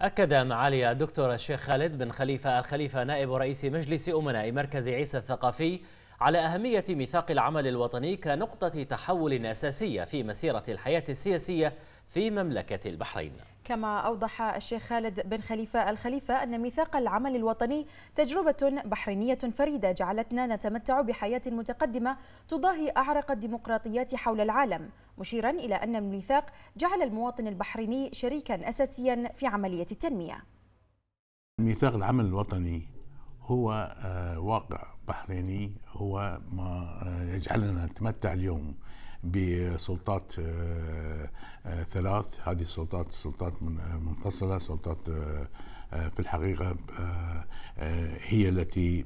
أكد معالي الدكتور الشيخ خالد بن خليفة الخليفة نائب رئيس مجلس أمناء مركز عيسى الثقافي على أهمية ميثاق العمل الوطني كنقطة تحول أساسية في مسيرة الحياة السياسية في مملكة البحرين. كما أوضح الشيخ خالد بن خليفة الخليفة أن ميثاق العمل الوطني تجربة بحرينية فريدة جعلتنا نتمتع بحياة متقدمة تضاهي أعرق الديمقراطيات حول العالم مشيرا إلى أن الميثاق جعل المواطن البحريني شريكا أساسيا في عملية التنمية. ميثاق العمل الوطني هو آه، واقع بحريني هو ما آه، يجعلنا نتمتع اليوم. بسلطات آه، ثلاث. هذه السلطات سلطات منفصلة سلطات في الحقيقة هي التي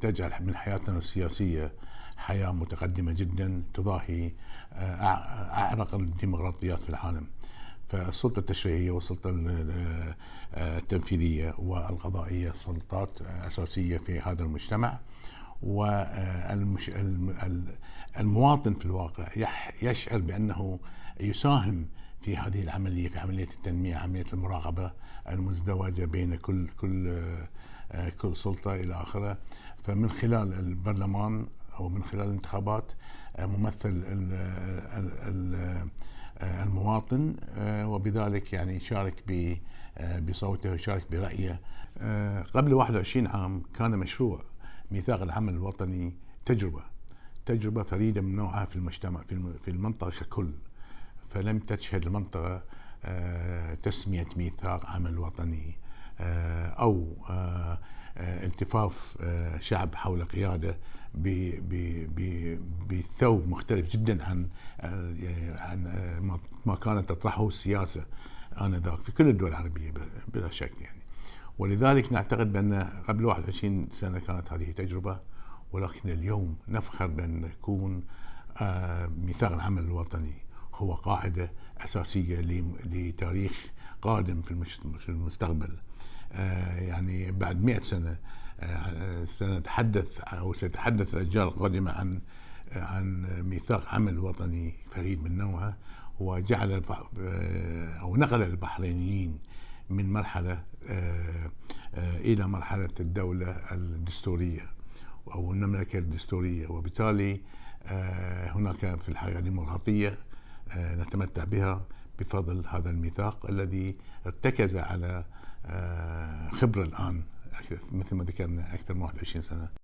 تجعل من حياتنا السياسية حياة متقدمة جدا تضاهي أعرق الديمقراطيات في العالم. فالسلطة التشريعية والسلطة التنفيذية والقضائية سلطات أساسية في هذا المجتمع. والمواطن في الواقع يشعر بأنه يساهم في هذه العملية في عملية التنمية عملية المراقبة المزدوجة بين كل كل كل سلطة إلى آخره. فمن خلال البرلمان أو من خلال الانتخابات ممثل المواطن آه، وبذلك يعني يشارك آه، بصوته ويشارك برأيه. آه، قبل 21 عام كان مشروع ميثاق العمل الوطني تجربة تجربة فريدة من نوعها في المجتمع في المنطقة ككل. فلم تشهد المنطقة تسمية ميثاق عمل وطني أو التفاف شعب حول قيادة بثوب مختلف جدا عن عن ما كانت تطرحه السياسة آنذاك في كل الدول العربية بلا شك يعني. ولذلك نعتقد بأن قبل 21 سنة كانت هذه تجربة ولكن اليوم نفخر بأن يكون آه، ميثاق العمل الوطني هو قاعدة أساسية لتاريخ قادم في المستقبل. آه، يعني بعد 100 سنة آه، سنتحدث أو سيتحدث الأجيال القادمة عن عن ميثاق عمل وطني فريد من نوعه وجعل أو نقل البحرينيين من مرحلة آه، إلى مرحلة الدولة الدستورية أو المملكه الدستورية. وبالتالي هناك في الحقيقة ديمقراطيه نتمتع بها بفضل هذا الميثاق الذي ارتكز على خبرة الآن مثل ما ذكرنا أكثر من 21 سنة.